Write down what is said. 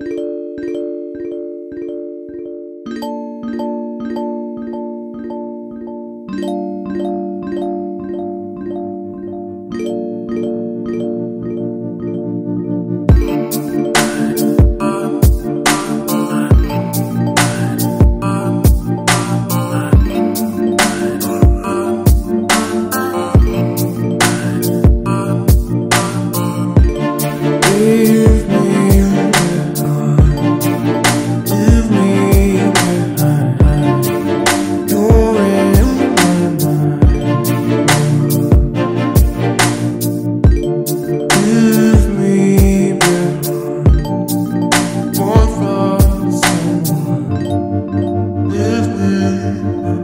you time